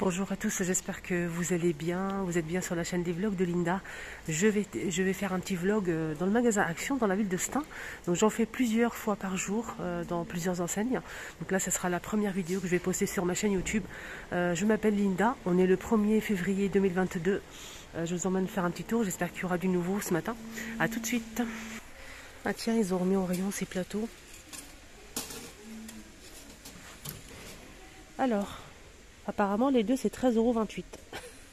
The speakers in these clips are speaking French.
Bonjour à tous, j'espère que vous allez bien. Vous êtes bien sur la chaîne des vlogs de Linda. Je vais, faire un petit vlog euh, dans le magasin Action dans la ville de Stein. Donc j'en fais plusieurs fois par jour euh, dans plusieurs enseignes. Donc là, ce sera la première vidéo que je vais poster sur ma chaîne YouTube. Euh, je m'appelle Linda. On est le 1er février 2022. je vous emmène faire un petit tour. J'espère qu'il y aura du nouveau ce matin. A tout de suite. Ah tiens, ils ont remis au rayon ces plateaux. Alors, Apparemment, les deux, c'est 13,28€.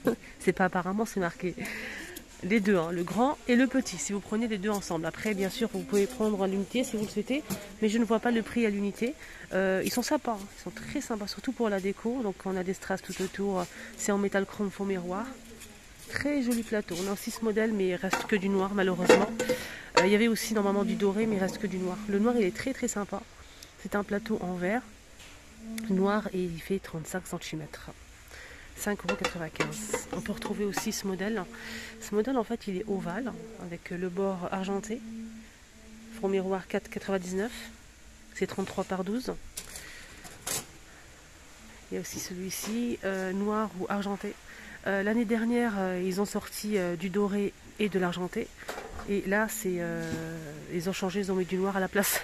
c'est pas apparemment, c'est marqué. Les deux, hein, le grand et le petit, si vous prenez les deux ensemble. Après, bien sûr, vous pouvez prendre l'unité si vous le souhaitez, mais je ne vois pas le prix à l'unité. Euh, ils sont sympas, hein. ils sont très sympas, surtout pour la déco. Donc, on a des strass tout autour. C'est en métal chrome faux miroir. Très joli plateau. On a aussi ce modèle, mais il reste que du noir, malheureusement. Euh, il y avait aussi normalement du doré, mais il reste que du noir. Le noir, il est très très sympa. C'est un plateau en verre noir et il fait 35 cm. 5,95€. On peut retrouver aussi ce modèle. Ce modèle en fait il est ovale avec le bord argenté. Front miroir 4,99. C'est 33 par 12. Il y a aussi celui-ci, euh, noir ou argenté. Euh, l'année dernière, euh, ils ont sorti du doré et de l'argenté. Et là, c'est ils ont changé, ils ont mis du noir à la place.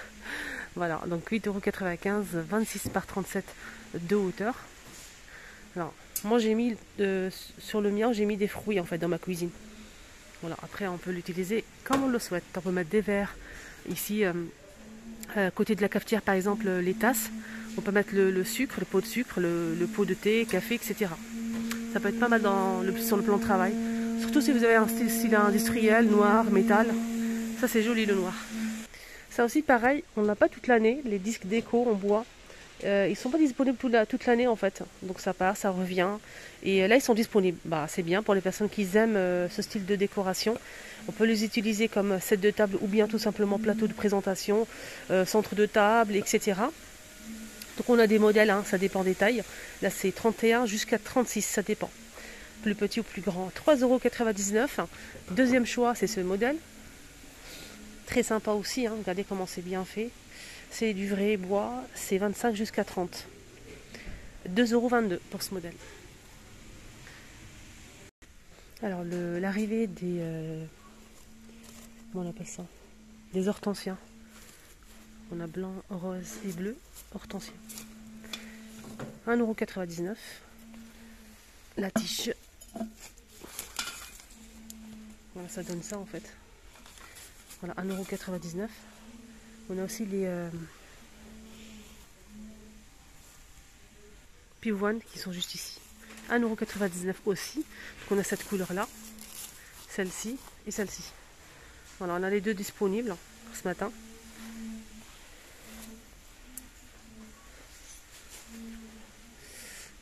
Voilà, donc 8,95€, 26 par 37 de hauteur. Alors, moi j'ai mis euh, sur le mien, j'ai mis des fruits en fait dans ma cuisine. Voilà, après on peut l'utiliser comme on le souhaite. On peut mettre des verres ici, euh, à côté de la cafetière par exemple, les tasses. On peut mettre le, sucre, le pot de sucre, le, pot de thé, café, etc. Ça peut être pas mal sur le plan de travail. Surtout si vous avez un style industriel, noir, métal. Ça c'est joli le noir. Ça aussi pareil, on n'a pas toute l'année, les disques déco en bois. Euh, ils ne sont pas disponibles toute l'année en fait. Donc ça part, ça revient. Et là ils sont disponibles. Bah, c'est bien pour les personnes qui aiment euh, ce style de décoration. On peut les utiliser comme set de table ou bien tout simplement plateau de présentation, euh, centre de table, etc. Donc on a des modèles, hein, ça dépend des tailles. Là c'est 31 jusqu'à 36, ça dépend. Plus petit ou plus grand. 3,99€. Deuxième choix, c'est ce modèle. Très sympa aussi, hein. regardez comment c'est bien fait. C'est du vrai bois, c'est 25 jusqu'à 30. 2,22€ pour ce modèle. Alors l'arrivée des... Euh, comment on ça? Des hortensiens. On a blanc, rose et bleu, hortensiens. 1,99€. La tige. Voilà, ça donne ça en fait. Voilà, 1,99€. On a aussi les euh, pivoines qui sont juste ici. 1,99€ aussi. Donc on a cette couleur-là, celle-ci et celle-ci. Voilà, on a les deux disponibles ce matin.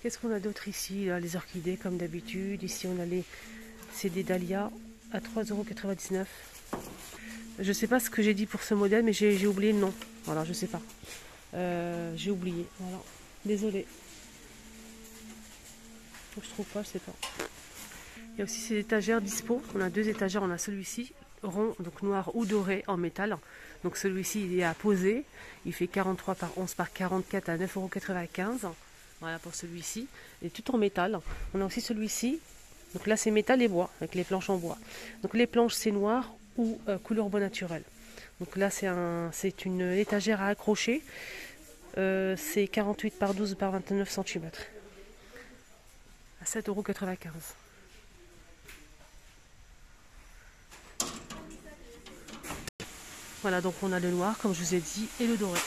Qu'est-ce qu'on a d'autre ici Les orchidées comme d'habitude? Ici on a les c'est des dahlias à 3,99€. Je sais pas ce que j'ai dit pour ce modèle, mais j'ai oublié le nom. Voilà, je sais pas. Euh, j'ai oublié. Voilà. Désolé. Je trouve pas, je sais pas. Il y a aussi ces étagères dispo. On a deux étagères. On a celui-ci, rond, donc noir ou doré en métal. Donc celui-ci, il est à poser. Il fait 43 par 11 par 44 à 9,95€. Voilà pour celui-ci. Il est tout en métal. On a aussi celui-ci. Donc là, c'est métal et bois, avec les planches en bois. Donc les planches, c'est noir euh, couleur bois naturel. Donc là, c'est un, une étagère à accrocher. Euh, c'est 48 par 12 par 29 cm. À 7,95€. Voilà, donc on a le noir, comme je vous ai dit, et le doré.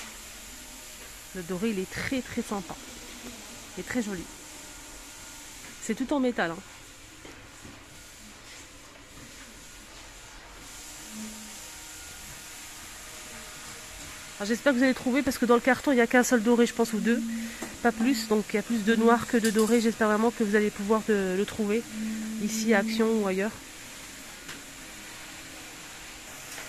Le doré, il est très très sympa. Est très joli. C'est tout en métal. Hein. J'espère que vous allez trouver parce que dans le carton il n'y a qu'un seul doré je pense ou deux, pas plus, donc il y a plus de noir que de doré, j'espère vraiment que vous allez pouvoir le trouver ici à Action ou ailleurs.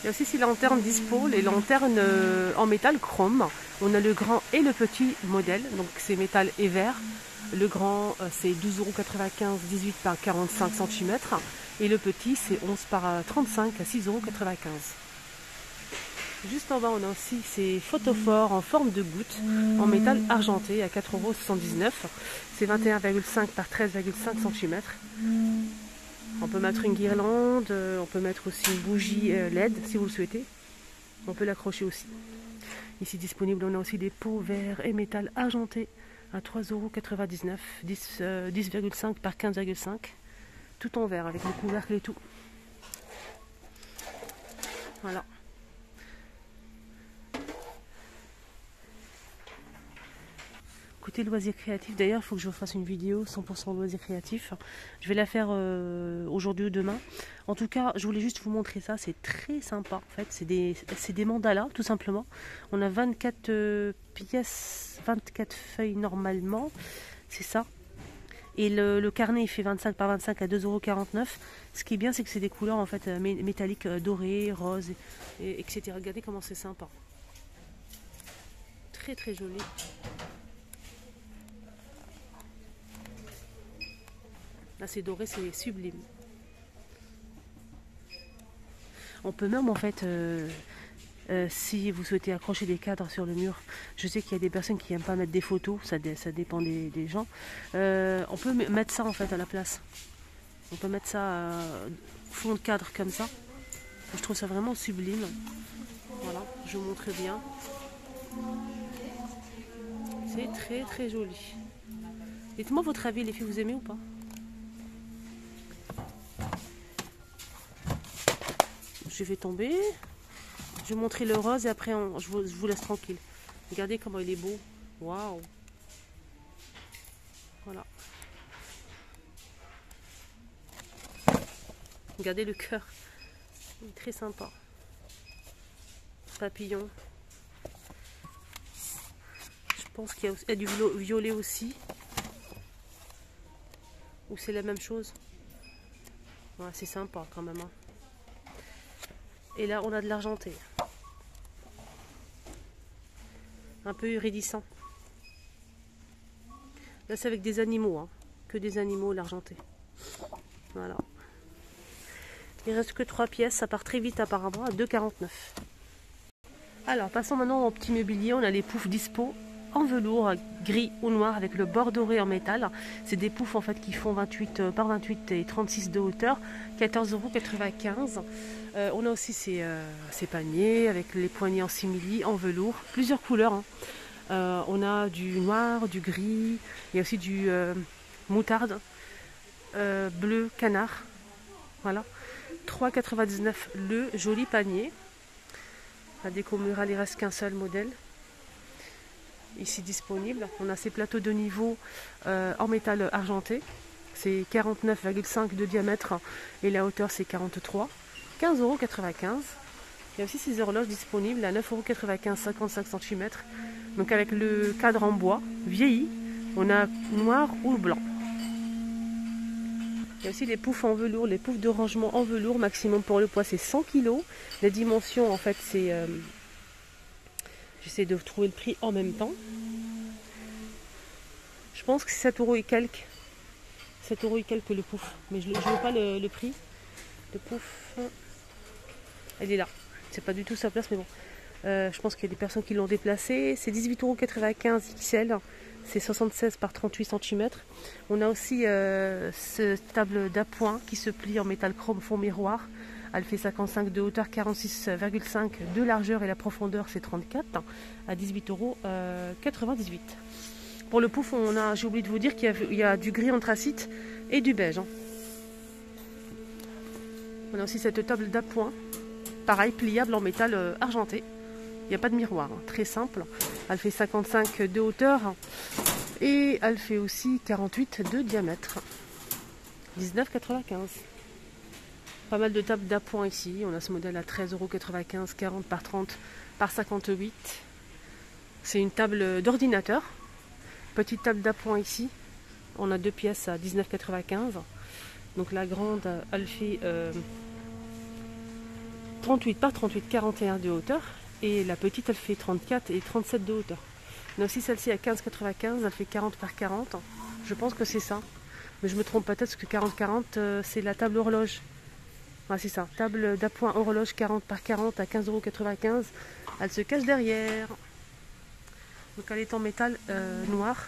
Il y a aussi ces lanternes dispo, les lanternes euh, en métal chrome. On a le grand et le petit modèle, donc c'est métal et vert. Le grand euh, c'est 12,95€, 18 par 45 cm. Et le petit c'est 11 par 35 à 6,95€. Juste en bas, on a aussi ces photophores en forme de goutte en métal argenté à 4,79€. C'est 21,5 par 13,5 cm. On peut mettre une guirlande, euh, on peut mettre aussi une bougie euh, LED si vous le souhaitez. On peut l'accrocher aussi. Ici disponible, on a aussi des pots verts et métal argenté à 3,99€, 10,5 euh, par 15,5. Tout en verre avec le couvercle et tout. Voilà. Côté loisirs créatifs, d'ailleurs, il faut que je fasse une vidéo 100% loisirs créatifs. Je vais la faire euh, aujourd'hui ou demain. En tout cas, je voulais juste vous montrer ça. C'est très sympa, en fait. C'est des, des, mandalas, tout simplement. On a 24 euh, pièces, 24 feuilles normalement. C'est ça. Et le, carnet, il fait 25 par 25 à 2,49€. Ce qui est bien, c'est que c'est des couleurs, en fait, euh, métalliques, dorées, roses, et, etc. Regardez comment c'est sympa. Très, très joli. C'est doré, c'est sublime. On peut même en fait, euh, euh, si vous souhaitez accrocher des cadres sur le mur, je sais qu'il y a des personnes qui n'aiment pas mettre des photos, ça, ça dépend des, gens. Euh, on peut mettre ça en fait à la place. On peut mettre ça fond de cadre comme ça. Je trouve ça vraiment sublime. Voilà, je vous montre bien. C'est très très joli. Dites-moi votre avis, les filles, vous aimez ou pas? Je vais tomber. Je vais montrer le rose et après je, vous, laisse tranquille. Regardez comment il est beau. Waouh Voilà. Regardez le cœur. Il est très sympa. Papillon. Je pense qu'il y, a du violet aussi. Ou c'est la même chose. c'est sympa quand même. Hein. Et là, on a de l'argenté. Un peu iridissant. Là, c'est avec des animaux. Hein. Que des animaux, l'argenté. Voilà. Il reste que trois pièces. Ça part très vite apparemment à 2,49. Alors, passons maintenant au petit mobilier. On a les poufs dispo en velours gris ou noir avec le bord doré en métal. C'est des poufs en fait qui font 28 euh, par 28 et 36 de hauteur, 14,95€. Euh, on a aussi euh, ces, paniers avec les poignées en simili, en velours, plusieurs couleurs. Hein. on a du noir, du gris, il y a aussi du moutarde, bleu, canard. Voilà. 3,99 le joli panier. La déco murale, il reste qu'un seul modèle ici disponible. On a ces plateaux de niveau euh, en métal argenté. C'est 49,5 de diamètre et la hauteur c'est 43. 15,95€. Il y a aussi ces horloges disponibles à 9,95€, 55 cm. Donc avec le cadre en bois vieilli, on a noir ou blanc. Il y a aussi les poufs en velours, les poufs de rangement en velours, maximum pour le poids c'est 100 kg. Les dimensions en fait c'est euh, J'essaie de trouver le prix en même temps. Je pense que c'est 7 euros et quelques. 7 euros et quelques le pouf. Mais je ne vois pas le, prix. Le pouf. Elle est là. C'est pas du tout sa place, mais bon. Euh, je pense qu'il y a des personnes qui l'ont déplacé. C'est 18,95€ XL. C'est 76 par 38 cm. On a aussi euh, cette table d'appoint qui se plie en métal chrome fond miroir elle fait 55 de hauteur, 46,5 de largeur et la profondeur c'est 34 à 18,98 euros. Pour le pouf, on a, j'ai oublié de vous dire qu'il y, a du gris anthracite et du beige. Hein. On a aussi cette table d'appoint, pareil, pliable en métal euh, argenté. Il n'y a pas de miroir, hein. très simple. Elle fait 55 de hauteur et elle fait aussi 48 de diamètre. 19,95 pas mal de tables d'appoint ici. On a ce modèle à 13,95€, 40 par 30 par 58. C'est une table d'ordinateur. Petite table d'appoint ici. On a deux pièces à 19,95. Donc la grande, elle fait 38 par 38, 41 de hauteur. Et la petite, elle fait 34 et 37 de hauteur. A aussi celle-ci à 15,95, elle fait 40 par 40. Je pense que c'est ça. Mais je me trompe peut-être parce que 40-40, euh, c'est la table horloge. Ah, c'est ça, table d'appoint horloge 40 par 40 à 15,95€. Elle se cache derrière. Donc elle est en métal euh, noir.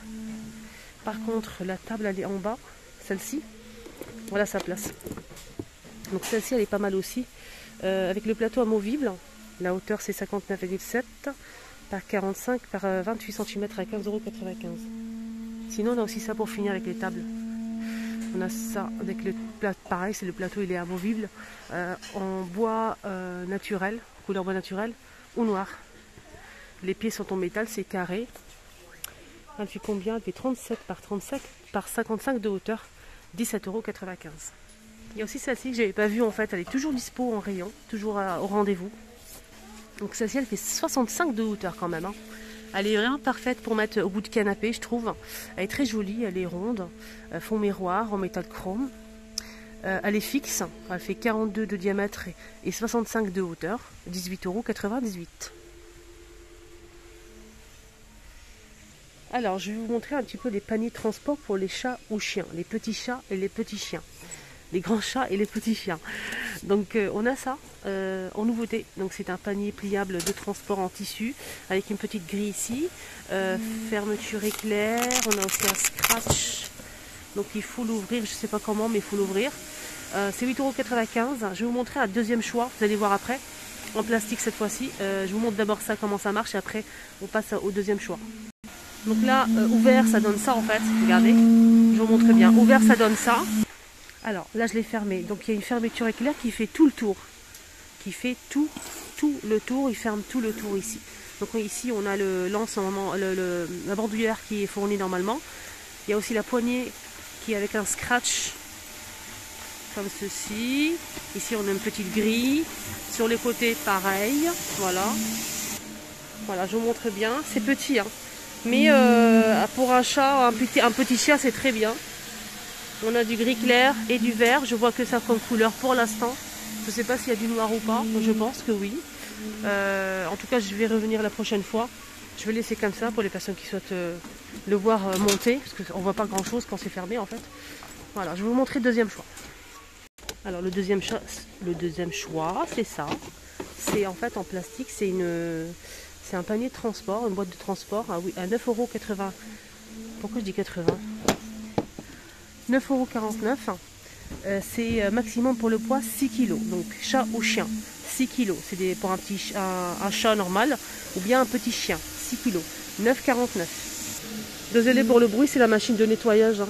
Par contre, la table elle est en bas, celle-ci. Voilà sa place. Donc celle-ci elle est pas mal aussi. Euh, avec le plateau amovible, la hauteur c'est 59,7 par 45 par 28 cm à 15,95€. Sinon on a aussi ça pour finir avec les tables. On a ça avec le plateau, pareil, c'est le plateau, il est amovible, euh, en bois euh, naturel, couleur bois naturel, ou noir. Les pieds sont en métal, c'est carré. Elle fait combien? Elle fait 37 par 35 par 55 de hauteur, 17,95€. Il y a aussi celle-ci que j'avais pas vue en fait, elle est toujours dispo en rayon, toujours au rendez-vous. Donc celle-ci elle fait 65 de hauteur quand même. Hein. Elle est vraiment parfaite pour mettre au bout de canapé, je trouve. Elle est très jolie, elle est ronde, euh, fond miroir en métal chrome. Euh, elle est fixe, elle fait 42 de diamètre et 65 de hauteur, 18,98€. Alors, je vais vous montrer un petit peu les paniers de transport pour les chats ou chiens, les petits chats et les petits chiens les grands chats et les petits chiens. Donc euh, on a ça euh, en nouveauté. Donc c'est un panier pliable de transport en tissu avec une petite grille ici, euh, fermeture éclair, on a aussi un scratch. Donc il faut l'ouvrir, je ne sais pas comment mais il faut l'ouvrir. c'est 8,95€. Je vais vous montrer un deuxième choix, vous allez voir après. En plastique cette fois-ci. je vous montre d'abord ça comment ça marche et après on passe au deuxième choix. Donc là, ouvert, ça donne ça en fait. Regardez, je vous montre bien. Ouvert, ça donne ça. Alors là, je l'ai fermé. Donc il y a une fermeture éclair qui fait tout le tour. Qui fait tout, tout le tour. Il ferme tout le tour ici. Donc ici, on a le lance, le, la bandoulière qui est fournie normalement. Il y a aussi la poignée qui est avec un scratch comme ceci. Ici, on a une petite grille. Sur les côtés, pareil. Voilà. Voilà, je vous montre bien. C'est petit, hein. Mais euh, pour un chat, un un petit chien, c'est très bien. On a du gris clair et du vert. Je vois que ça comme couleur pour l'instant. Je ne sais pas s'il y a du noir ou pas. Je pense que oui. Euh, en tout cas, je vais revenir la prochaine fois. Je vais laisser comme ça pour les personnes qui souhaitent euh, le voir euh, monter. Parce qu'on ne voit pas grand chose quand c'est fermé en fait. Voilà, je vais vous montrer le deuxième choix. Alors le deuxième, choix, le deuxième choix, c'est ça. C'est en fait en plastique, c'est une, un panier de transport, une boîte de transport oui, à 9,80€. Pourquoi je dis 80 9,49€. Euh, c'est euh, maximum pour le poids 6 kg. Donc chat ou chien, 6 kg. C'est pour un, petit, un, chat normal ou bien un petit chien, 6 kg. 9,49€. Désolé pour le bruit, c'est la machine de nettoyage. Hein.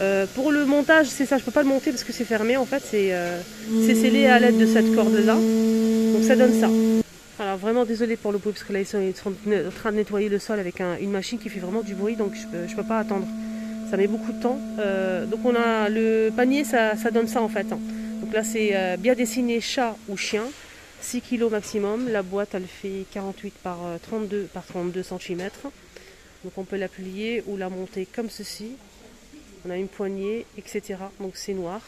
Euh, pour le montage, c'est ça, je peux pas le monter parce que c'est fermé en fait, c'est scellé à l'aide de cette corde là. Donc ça donne ça. Alors vraiment désolé pour le bruit parce que là ils sont, en train de nettoyer le sol avec une machine qui fait vraiment du bruit donc je je peux pas attendre ça met beaucoup de temps. Euh, donc on a le panier, ça, donne ça en fait. Hein. Donc là c'est euh, bien dessiné chat ou chien, 6 kg maximum. La boîte elle fait 48 par 32 euh, par 32 cm. Donc on peut la plier ou la monter comme ceci. On a une poignée, etc. Donc c'est noir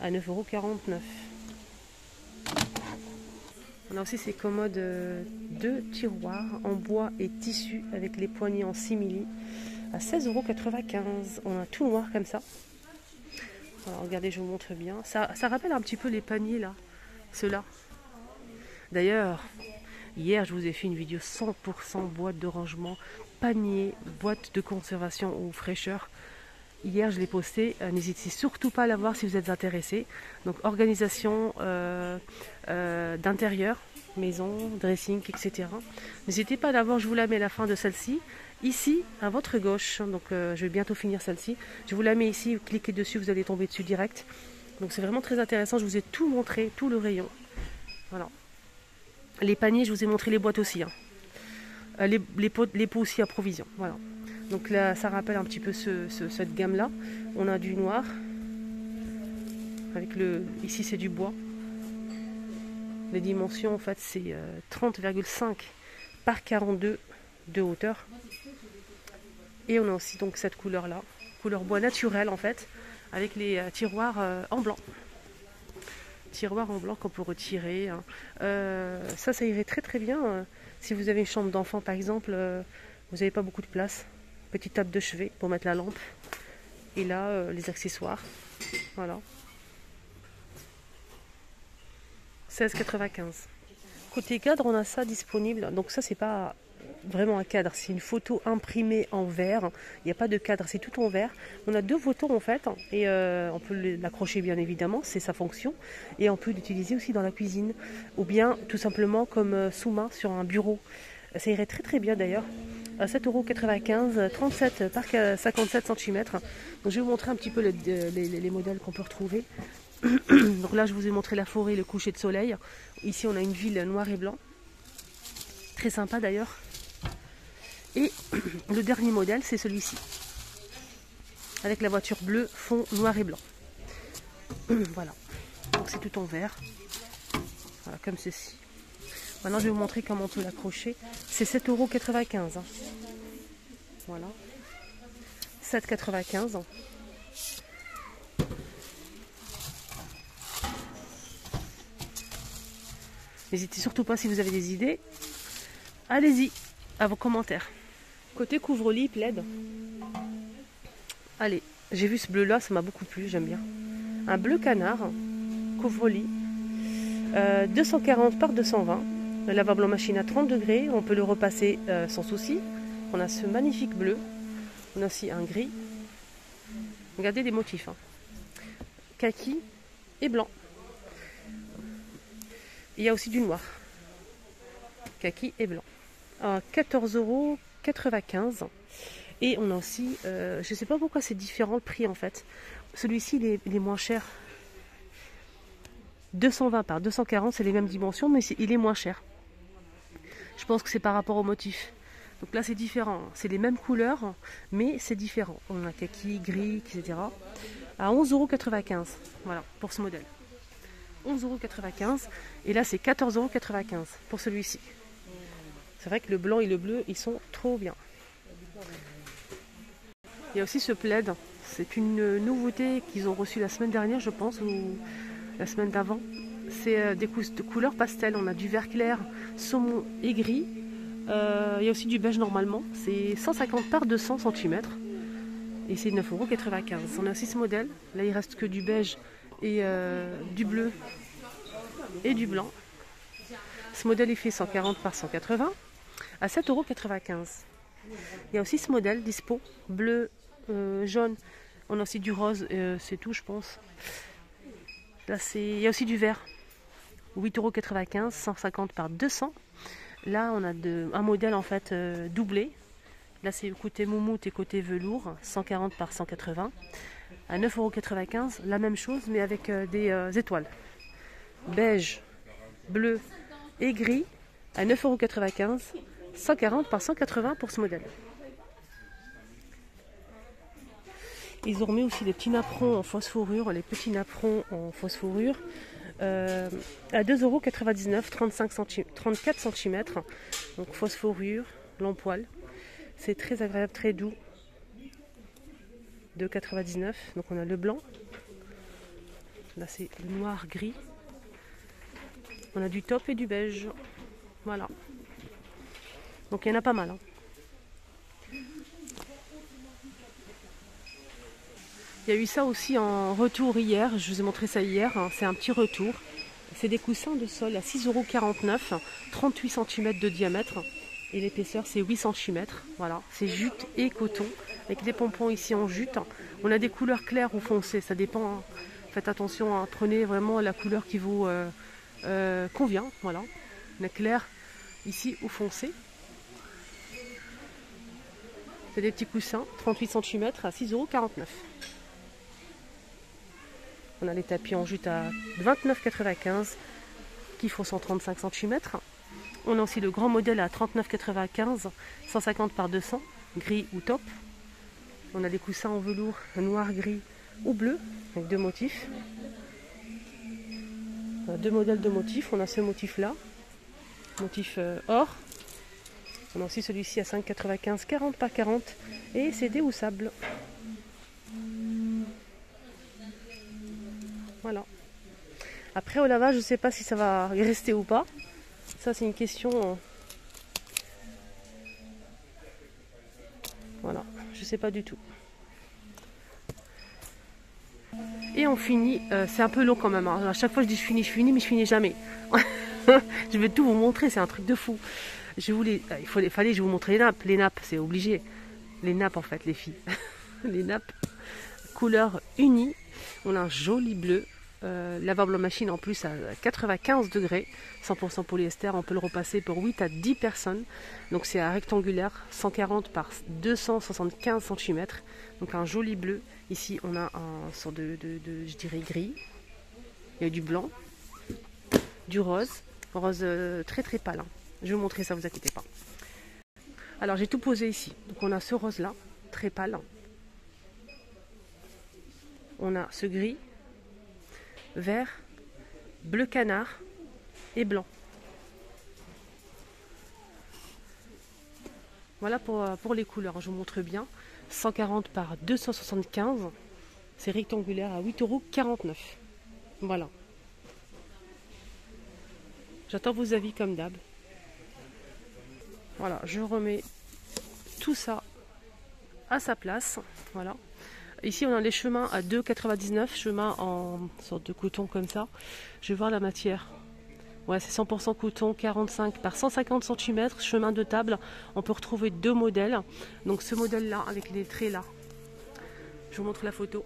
à 9,49€. On a aussi ces commodes de tiroirs en bois et tissu avec les poignées en simili à 16,95€. On a tout noir comme ça. Alors, regardez, je vous montre bien. Ça, ça rappelle un petit peu les paniers là, ceux-là. D'ailleurs, hier, je vous ai fait une vidéo 100% boîte de rangement, panier, boîte de conservation ou fraîcheur. Hier, je l'ai posté. Euh, n'hésitez surtout pas à la voir si vous êtes intéressé. Donc, organisation euh, euh, d'intérieur, maison, dressing, etc. N'hésitez pas à la voir. Je vous la mets à la fin de celle-ci. Ici, à votre gauche, donc euh, je vais bientôt finir celle-ci. Je vous la mets ici, vous cliquez dessus, vous allez tomber dessus direct. Donc c'est vraiment très intéressant, je vous ai tout montré, tout le rayon. Voilà. Les paniers, je vous ai montré les boîtes aussi. Hein. Euh, les, pots, aussi à provision. Voilà. Donc là, ça rappelle un petit peu cette gamme-là. On a du noir. Avec le. Ici c'est du bois. Les dimensions en fait c'est 30,5 euh, par 42 de hauteur. Et on a aussi donc cette couleur là, couleur bois naturel en fait, avec les euh, tiroirs euh, en blanc. Tiroirs en blanc qu'on peut retirer. Hein. Euh, ça, ça irait très très bien si vous avez une chambre d'enfant par exemple, vous n'avez pas beaucoup de place. Petite table de chevet pour mettre la lampe. Et là, les accessoires. Voilà. 16,95. Côté cadre, on a ça disponible. Donc ça, c'est pas vraiment un cadre, c'est une photo imprimée en verre. Il n'y a pas de cadre, c'est tout en verre. On a deux photos en fait, et euh, on peut l'accrocher bien évidemment, c'est sa fonction. Et on peut l'utiliser aussi dans la cuisine, ou bien tout simplement comme euh, sous-main sur un bureau. Ça irait très très bien d'ailleurs. À 7,95€, 37 par 57 cm. Donc je vais vous montrer un petit peu les modèles qu'on peut retrouver. Donc là, je vous ai montré la forêt, le coucher de soleil. Ici, on a une ville noire et blanc. Très sympa d'ailleurs. Et le dernier modèle, c'est celui-ci. Avec la voiture bleue, fond noir et blanc. voilà. Donc c'est tout en vert. Comme ceci. Maintenant, je vais vous montrer comment on peut l'accrocher. C'est 7,95€. Hein. Voilà. 7,95€. N'hésitez surtout pas si vous avez des idées. Allez-y, à vos commentaires. Côté couvre-lit, plaid. Allez, j'ai vu ce bleu-là, ça m'a beaucoup plu, j'aime bien. Un bleu canard, couvre-lit. 240 euh, par 220. Le lavable en machine à 30 degrés. On peut le repasser euh, sans souci. On a ce magnifique bleu. On a aussi un gris. Regardez les motifs. Hein. Kaki et blanc. Il y a aussi du noir. Kaki et blanc. À 14,95€. Et on a aussi, euh, je ne sais pas pourquoi c'est différent le prix en fait. Celui-ci, il, est, moins cher. 220 par 240, c'est les mêmes dimensions, mais il est moins cher. Je pense que c'est par rapport au motif. Donc là, c'est différent. C'est les mêmes couleurs, mais c'est différent. On a kaki, gris, etc. À 11,95€. Voilà, pour ce modèle. 11,95€ et là c'est 14,95€ pour celui-ci. C'est vrai que le blanc et le bleu ils sont trop bien. Il y a aussi ce plaid, c'est une nouveauté qu'ils ont reçue la semaine dernière je pense ou la semaine d'avant. C'est euh, des de couleurs pastel, on a du vert clair, saumon et gris. Euh, il y a aussi du beige normalement, c'est 150 par 200 cm et c'est 9,95€. On a aussi ce modèle, là il reste que du beige et euh, du bleu et du blanc. Ce modèle est fait 140 par 180 à 7,95€. Il y a aussi ce modèle dispo, bleu, euh, jaune. On a aussi du rose, euh, c'est tout je pense. Là, il y a aussi du vert. 8,95€, 150 par 200. Là, on a un modèle en fait doublé. Là, c'est côté moumoute et côté velours, 140 par 180 à 9,95€. La même chose, mais avec euh, des euh, étoiles. Beige, bleu et gris à 9,95€. 140 par 180 pour ce modèle. Ils ont remis aussi des petits napperons en fourrure, les petits napperons en fourrure, euh, à 2,99€, 35 34 cm. Donc long poil. C'est très agréable, très doux. 2,99. Donc on a le blanc. Là c'est le noir gris. On a du top et du beige. Voilà. Donc il y en a pas mal. Hein. Il y a eu ça aussi en retour hier. Je vous ai montré ça hier. Hein. C'est un petit retour. C'est des coussins de sol à 6,49€, 38 cm de diamètre. Et l'épaisseur, c'est 8 cm. Voilà, c'est jute et coton. Avec des pompons ici en jute. On a des couleurs claires ou foncées, ça dépend. Hein. Faites attention, prenez vraiment la couleur qui vous euh, euh, convient. Voilà, on clair ici ou foncé. C'est des petits coussins, 38 cm à 6,49€. On a les tapis en jute à 29,95€ qui font 135 cm. On a aussi le grand modèle à 39,95, 150 par 200, gris ou top. On a des coussins en velours noir, gris ou bleu, avec deux motifs. deux modèles de motifs. On a ce motif-là, motif euh, or. On a aussi celui-ci à 5,95, 40 par 40, et c'est déhoussable. Voilà. Après au lavage, je ne sais pas si ça va rester ou pas. Ça, c'est une question. Euh, voilà, je sais pas du tout. Et on finit, euh, c'est un peu long quand même. hein. À chaque fois je dis je finis, je finis, mais je finis jamais. je vais tout vous montrer, c'est un truc de fou. Je voulais, euh, il fallait que je vous montre les nappes. Les nappes, c'est obligé. Les nappes en fait, les filles. les nappes, couleur unie. On a un joli bleu. Euh, lavable en machine en plus à 95 degrés, 100% polyester, on peut le repasser pour 8 à 10 personnes. Donc c'est un rectangulaire, 140 par 275 cm. Donc un joli bleu. Ici on a un sort de, je dirais gris. Il y a du blanc, du rose, rose euh, très très pâle. Je vais vous montrer ça, vous inquiétez pas. Alors j'ai tout posé ici. Donc on a ce rose là, très pâle. On a ce gris, vert, bleu canard et blanc. Voilà pour, euh, les couleurs, je vous montre bien. 140 par 275, c'est rectangulaire à 8,49 euros. Voilà. J'attends vos avis comme d'hab. Voilà, je remets tout ça à sa place. Voilà. Ici, on a les chemins à 2,99, chemin en sorte de coton comme ça. Je vais voir la matière. Ouais, c'est 100% coton, 45 par 150 cm, chemin de table. On peut retrouver deux modèles. Donc ce modèle-là, avec les traits là. Je vous montre la photo.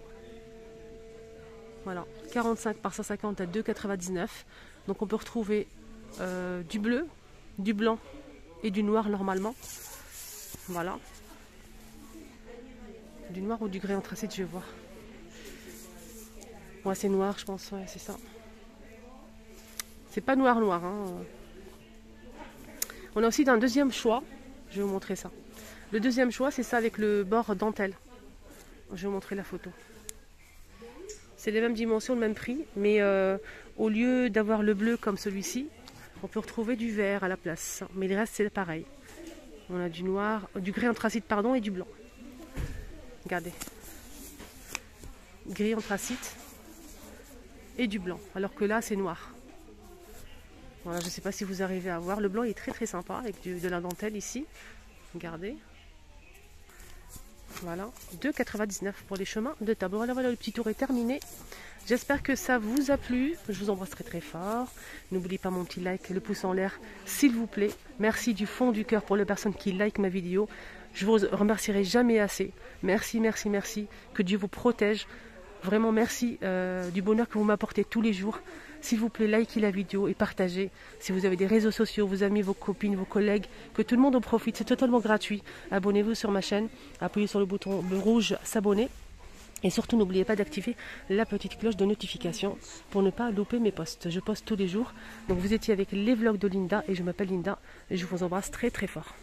Voilà, 45 par 150 à 2,99. Donc on peut retrouver euh, du bleu, du blanc et du noir normalement. Voilà. Du noir ou du gris anthracite, je vais voir. Ouais, c'est noir, je pense, ouais, c'est ça. C'est pas noir noir. hein. On a aussi un deuxième choix. Je vais vous montrer ça. Le deuxième choix, c'est ça avec le bord dentelle. Je vais vous montrer la photo. C'est les mêmes dimensions, le même prix, mais euh, au lieu d'avoir le bleu comme celui-ci, on peut retrouver du vert à la place. Mais le reste, c'est pareil. On a du noir, du gris anthracite, pardon, et du blanc. Regardez. Gris anthracite et du blanc. Alors que là, c'est noir. Voilà, je ne sais pas si vous arrivez à voir. Le blanc est très très sympa avec de la dentelle ici. Regardez. Voilà, 2,99 pour les chemins de table. Voilà, voilà, le petit tour est terminé. J'espère que ça vous a plu. Je vous embrasse très fort. N'oubliez pas mon petit like, le pouce en l'air, s'il vous plaît. Merci du fond du cœur pour les personnes qui like ma vidéo. Je vous remercierai jamais assez. Merci, merci, merci. Que Dieu vous protège. Vraiment merci euh, du bonheur que vous m'apportez tous les jours. S'il vous plaît, likez la vidéo et partagez. Si vous avez des réseaux sociaux, vos amis, vos copines, vos collègues, que tout le monde en profite. C'est totalement gratuit. Abonnez-vous sur ma chaîne. Appuyez sur le bouton rouge s'abonner. Et surtout, n'oubliez pas d'activer la petite cloche de notification pour ne pas louper mes posts. Je poste tous les jours. Donc, vous étiez avec les vlogs de Linda et je m'appelle Linda et je vous embrasse très très fort.